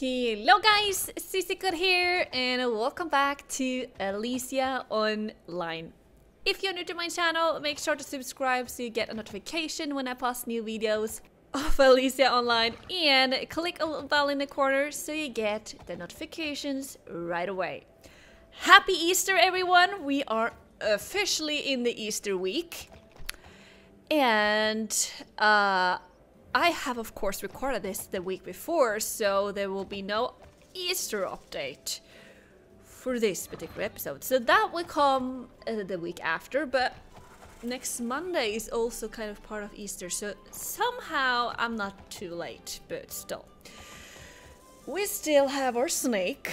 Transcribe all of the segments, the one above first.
Hello guys, Susie Code here and welcome back to Alicia Online. If you're new to my channel, make sure to subscribe so you get a notification when I post new videos of Alicia Online and click a little bell in the corner so you get the notifications right away. Happy Easter everyone! We are officially in the Easter week and uh, I have of course recorded this the week before, so there will be no Easter update for this particular episode. So that will come uh, the week after, but next Monday is also kind of part of Easter, so somehow I'm not too late, but still. We still have our snake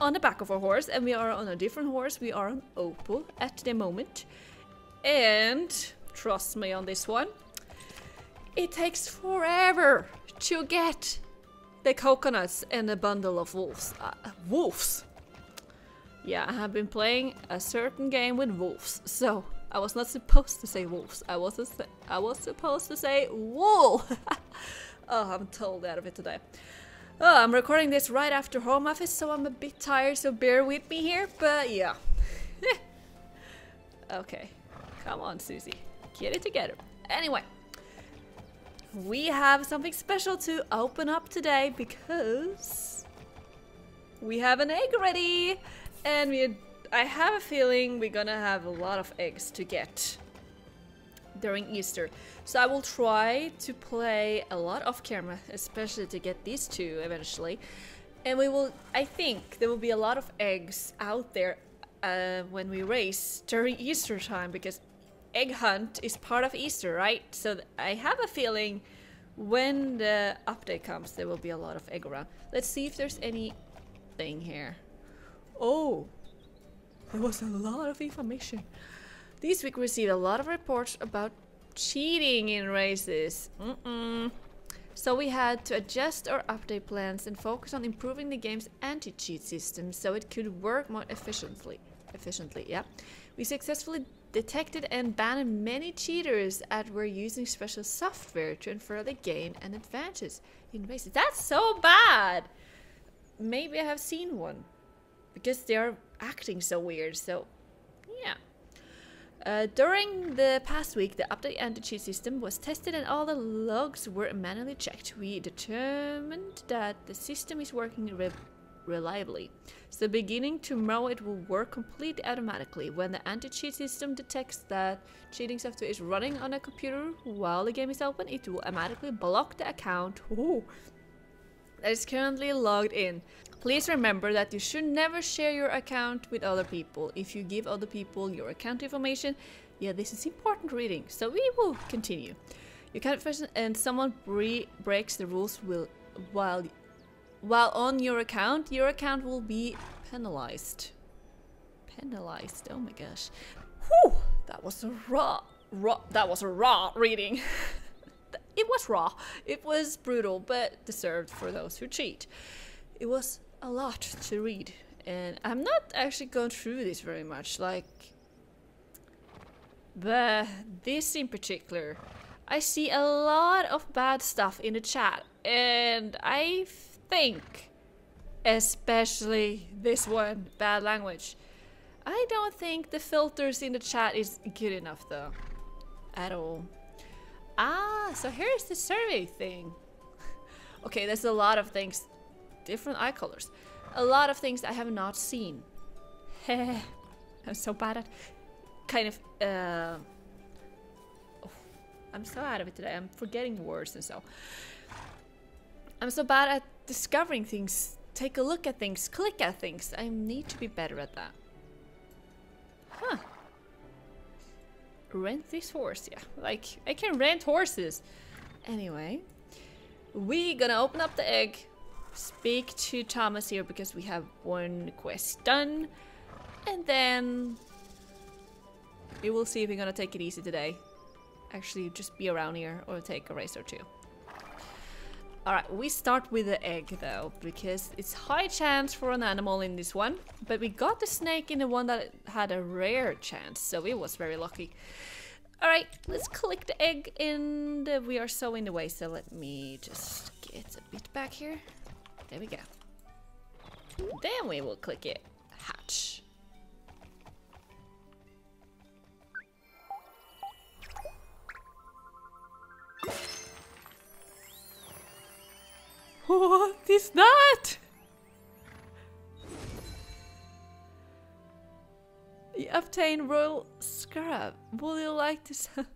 on the back of our horse, and we are on a different horse. We are on Opal at the moment. And trust me on this one, it takes forever to get the coconuts and a bundle of wolves. Uh, wolves! Yeah, I have been playing a certain game with wolves, so I was not supposed to say wolves. I was I was supposed to say wool. oh, I'm totally out of it today. Oh, I'm recording this right after home office, so I'm a bit tired, so bear with me here, but yeah. okay, come on, Susie. Get it together. Anyway we have something special to open up today because we have an egg ready and we I have a feeling we're gonna have a lot of eggs to get during Easter. So I will try to play a lot off camera, especially to get these two eventually. And we will, I think there will be a lot of eggs out there uh, when we race during Easter time because egg hunt is part of Easter, right? So I have a feeling when the update comes, there will be a lot of egg around. Let's see if there's anything here. Oh, there was a lot of information. This week we received a lot of reports about cheating in races. Mm -mm. So we had to adjust our update plans and focus on improving the game's anti-cheat system so it could work more efficiently. Efficiently, yeah. We successfully detected and banned many cheaters that were using special software to infer the gain and advantage in races. That's so bad! Maybe I have seen one. Because they are acting so weird, so yeah. Uh, during the past week, the update anti-cheat system was tested and all the logs were manually checked. We determined that the system is working reliably. So beginning tomorrow it will work completely automatically. When the anti-cheat system detects that cheating software is running on a computer while the game is open, it will automatically block the account ooh, that is currently logged in. Please remember that you should never share your account with other people. If you give other people your account information, yeah, this is important reading, so we will continue. You can't and someone breaks the rules will while while on your account, your account will be penalized. Penalized, oh my gosh. Whew, that was a raw, raw, that was a raw reading. it was raw, it was brutal, but deserved for those who cheat. It was a lot to read, and I'm not actually going through this very much, like... But this in particular, I see a lot of bad stuff in the chat, and I think, especially this one, bad language. I don't think the filters in the chat is good enough though, at all. Ah, so here's the survey thing. okay, there's a lot of things, different eye colors. A lot of things I have not seen. I'm so bad at kind of, uh, oh, I'm so out of it today. I'm forgetting words and so. I'm so bad at discovering things, take a look at things, click at things. I need to be better at that. Huh. Rent this horse, yeah. Like, I can rent horses. Anyway, we gonna open up the egg, speak to Thomas here because we have one quest done, and then we will see if we're gonna take it easy today. Actually, just be around here or take a race or two. Alright, we start with the egg though, because it's high chance for an animal in this one. But we got the snake in the one that had a rare chance, so it was very lucky. Alright, let's click the egg and uh, we are so in the way, so let me just get a bit back here. There we go. Then we will click it. Hatch. What is that? You obtain royal scrap. Would you like to look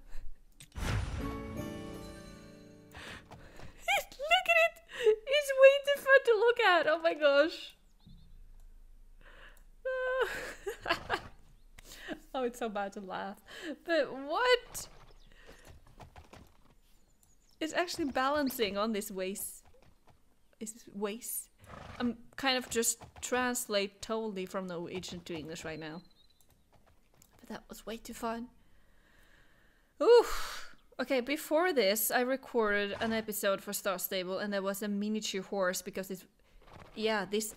at it! It's way too fun to look at. Oh my gosh. oh, it's so bad to laugh. But what? It's actually balancing on this waist. Is waist? I'm kind of just translate totally from Norwegian to English right now. But that was way too fun. Oof. Okay, before this, I recorded an episode for Star Stable, and there was a miniature horse because it's. Yeah, this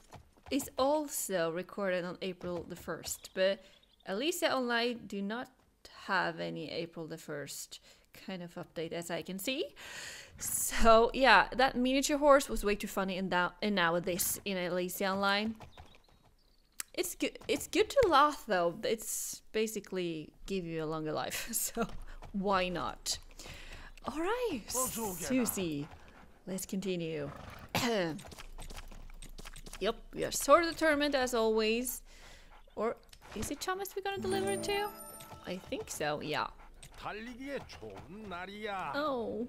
is also recorded on April the 1st, but Alicia Online do not have any April the 1st kind of update as I can see. So, yeah, that miniature horse was way too funny, in that and now this in Alicia Online. It's good. It's good to laugh though. It's basically give you a longer life, so why not? All right, Susie, let's continue. yep, we are sort of determined as always. Or is it Thomas we're gonna deliver it to? I think so. Yeah. Oh.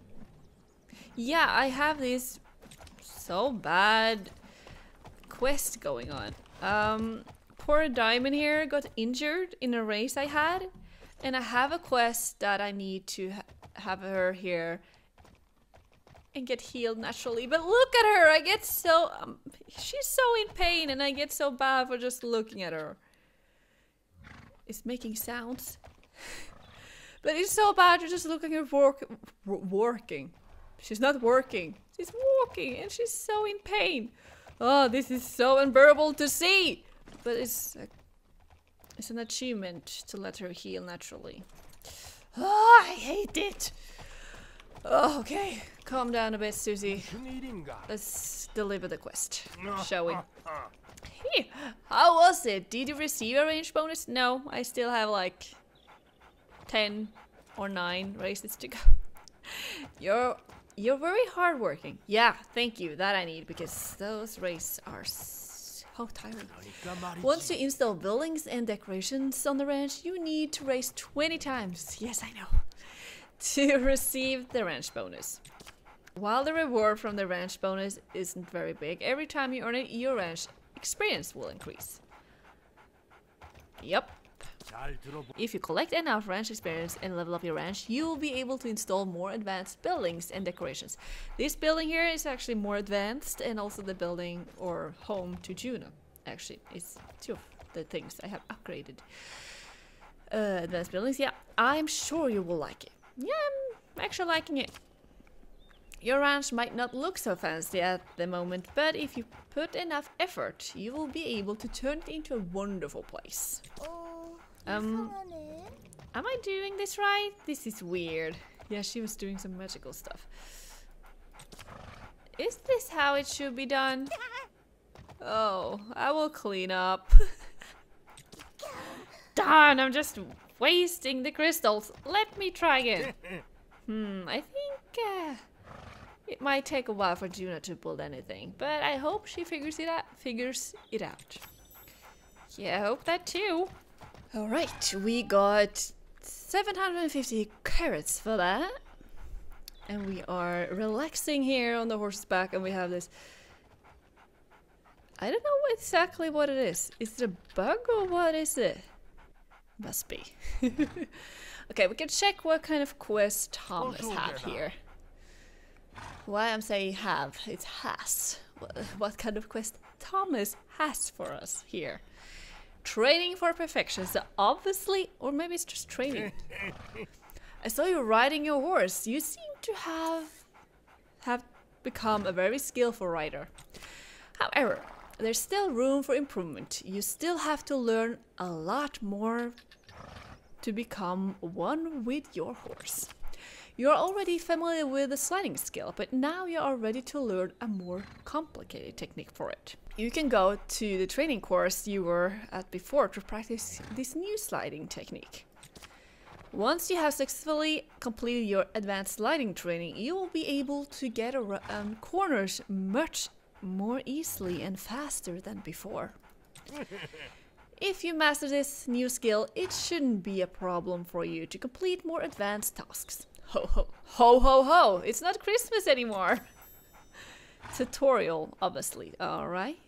Yeah, I have this so bad quest going on. Um, poor Diamond here got injured in a race I had, and I have a quest that I need to ha have her here and get healed naturally. But look at her! I get so... Um, she's so in pain and I get so bad for just looking at her. It's making sounds. but it's so bad You're just looking at her work, working. She's not working. She's walking and she's so in pain. Oh, this is so unbearable to see! But it's... A, it's an achievement to let her heal naturally. Oh, I hate it! Oh, okay, calm down a bit, Susie. Let's deliver the quest, shall we? Hey, how was it? Did you receive a ranch bonus? No, I still have like 10 or 9 races to go. You're you're very hardworking. Yeah, thank you. That I need because those races are so tiring. Once you install buildings and decorations on the ranch, you need to race 20 times. Yes, I know. To receive the ranch bonus. While the reward from the ranch bonus isn't very big, every time you earn it, your ranch experience will increase. Yep. If you collect enough ranch experience and level up your ranch, you will be able to install more advanced buildings and decorations. This building here is actually more advanced and also the building or home to Juno. Actually, it's two of the things I have upgraded. Uh, advanced buildings, yeah, I'm sure you will like it. Yeah, I'm actually liking it. Your ranch might not look so fancy at the moment, but if you put enough effort, you will be able to turn it into a wonderful place. Um, am I doing this right? This is weird. Yeah, she was doing some magical stuff. Is this how it should be done? Oh, I will clean up. Darn, I'm just wasting the crystals. Let me try again. Hmm, I think uh, it might take a while for Juna to build anything, but I hope she figures it out. Figures it out. Yeah, I hope that too. All right, we got 750 carrots for that. And we are relaxing here on the horse's back and we have this... I don't know exactly what it is. Is it a bug or what is it? Must be. okay, we can check what kind of quest Thomas had here. Why I'm saying have, it's has. What kind of quest Thomas has for us here. Training for perfection, so obviously, or maybe it's just training. I saw you riding your horse. You seem to have have become a very skillful rider. However, there's still room for improvement. You still have to learn a lot more to become one with your horse. You're already familiar with the sliding skill, but now you are ready to learn a more complicated technique for it. You can go to the training course you were at before to practice this new sliding technique. Once you have successfully completed your advanced sliding training, you will be able to get around um, corners much more easily and faster than before. If you master this new skill, it shouldn't be a problem for you to complete more advanced tasks. Ho ho ho ho ho! It's not Christmas anymore! Tutorial, obviously. Alright.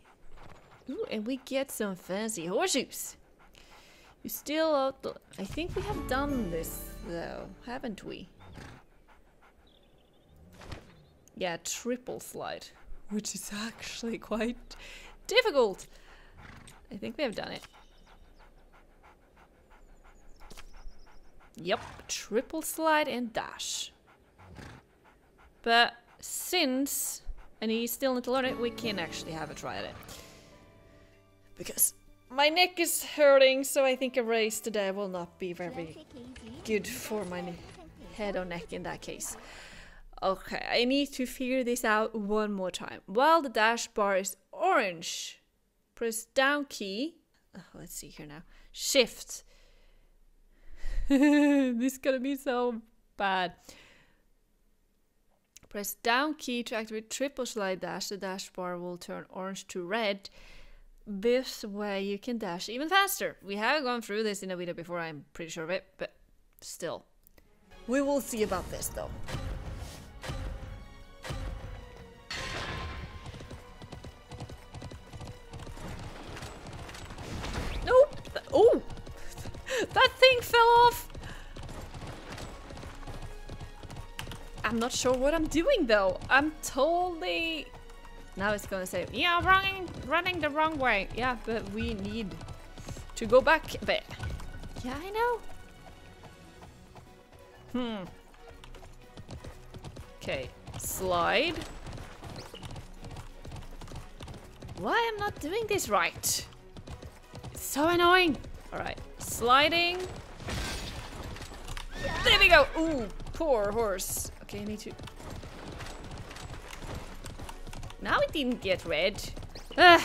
Ooh, and we get some fancy horseshoes. You still out the... I think we have done this though, haven't we? Yeah, triple slide. Which is actually quite difficult. I think we have done it. Yep, triple slide and dash. But since, and he still to learn it, we can actually have a try at it. Because my neck is hurting, so I think a race today will not be very good for my head or neck in that case. Okay, I need to figure this out one more time. While the dash bar is orange, press down key. Oh, let's see here now. Shift this is gonna be so bad. Press down key to activate triple slide dash. The dash bar will turn orange to red. This way you can dash even faster. We have gone through this in a video before, I'm pretty sure of it, but still. We will see about this though. I'm not sure what I'm doing though. I'm totally... Now it's gonna say, yeah, running, running the wrong way. Yeah, but we need to go back a bit. Yeah, I know. Hmm. Okay, slide. Why am I not doing this right? It's so annoying. All right, sliding. There we go. Ooh, poor horse. Okay, I need to... Now it didn't get red. no.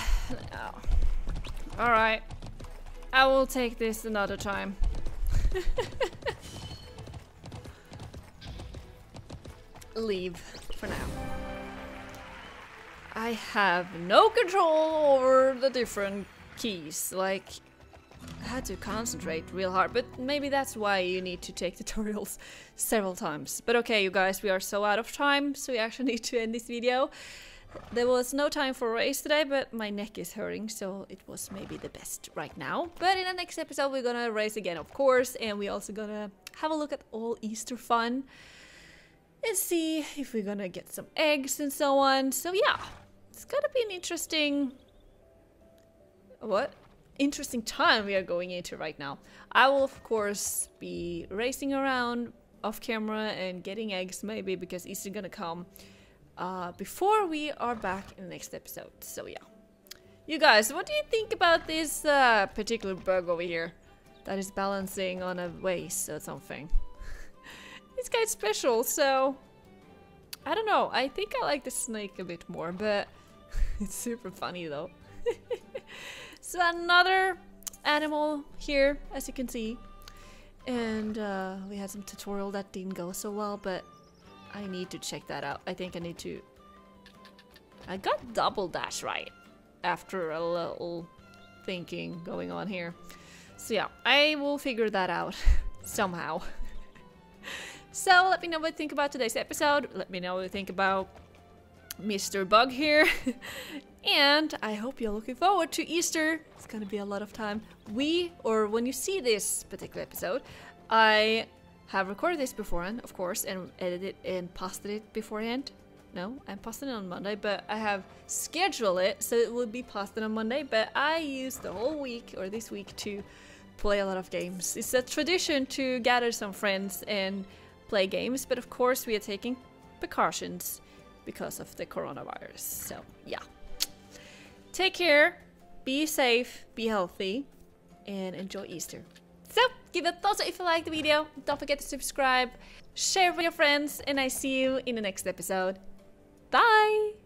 Alright. I will take this another time. Leave for now. I have no control over the different keys. Like, had to concentrate real hard, but maybe that's why you need to take tutorials several times. But okay, you guys, we are so out of time, so we actually need to end this video. There was no time for a race today, but my neck is hurting, so it was maybe the best right now. But in the next episode, we're gonna race again, of course, and we're also gonna have a look at all Easter fun and see if we're gonna get some eggs and so on. So yeah, it's gonna be an interesting... What? Interesting time we are going into right now. I will of course be racing around off camera and getting eggs maybe because Easter gonna come uh, before we are back in the next episode. So yeah. You guys, what do you think about this uh, particular bug over here that is balancing on a vase or something? it's quite special, so I don't know. I think I like the snake a bit more, but it's super funny though. Another animal here, as you can see. And uh, we had some tutorial that didn't go so well, but I need to check that out. I think I need to... I got double dash right after a little thinking going on here. So yeah, I will figure that out somehow. so let me know what you think about today's episode. Let me know what you think about Mr. Bug here. and I hope you're looking forward to Easter. It's gonna be a lot of time. We, or when you see this particular episode, I have recorded this beforehand, of course, and edited and posted it beforehand. No, I'm posting it on Monday, but I have scheduled it so it will be posted on Monday. But I used the whole week or this week to play a lot of games. It's a tradition to gather some friends and play games, but of course we are taking precautions because of the coronavirus. So, yeah. Take care, be safe, be healthy, and enjoy Easter. So, Give it a thumbs up if you like the video. Don't forget to subscribe, share with your friends, and I see you in the next episode. Bye!